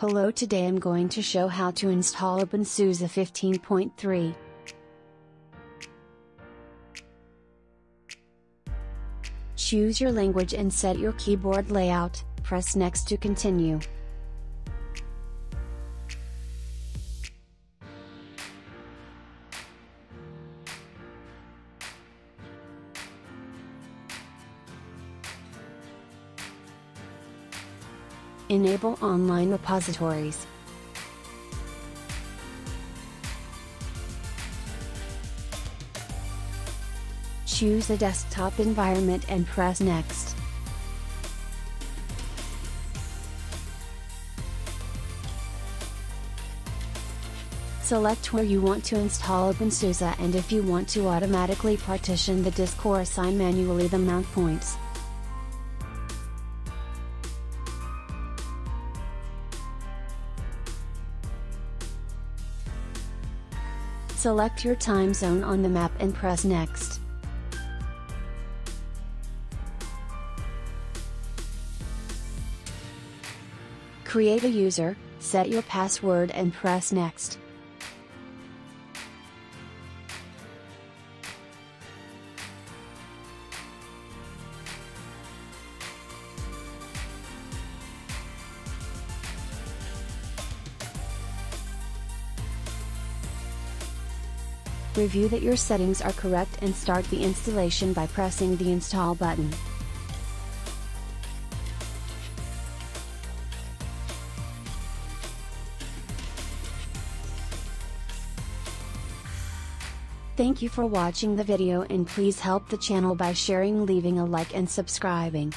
Hello today I'm going to show how to install OpenSUSE 15.3. Choose your language and set your keyboard layout, press next to continue. Enable online repositories. Choose a desktop environment and press Next. Select where you want to install OpenSUSE and if you want to automatically partition the disk or assign manually the mount points. Select your time zone on the map and press Next. Create a user, set your password and press Next. Review that your settings are correct and start the installation by pressing the install button. Thank you for watching the video and please help the channel by sharing leaving a like and subscribing.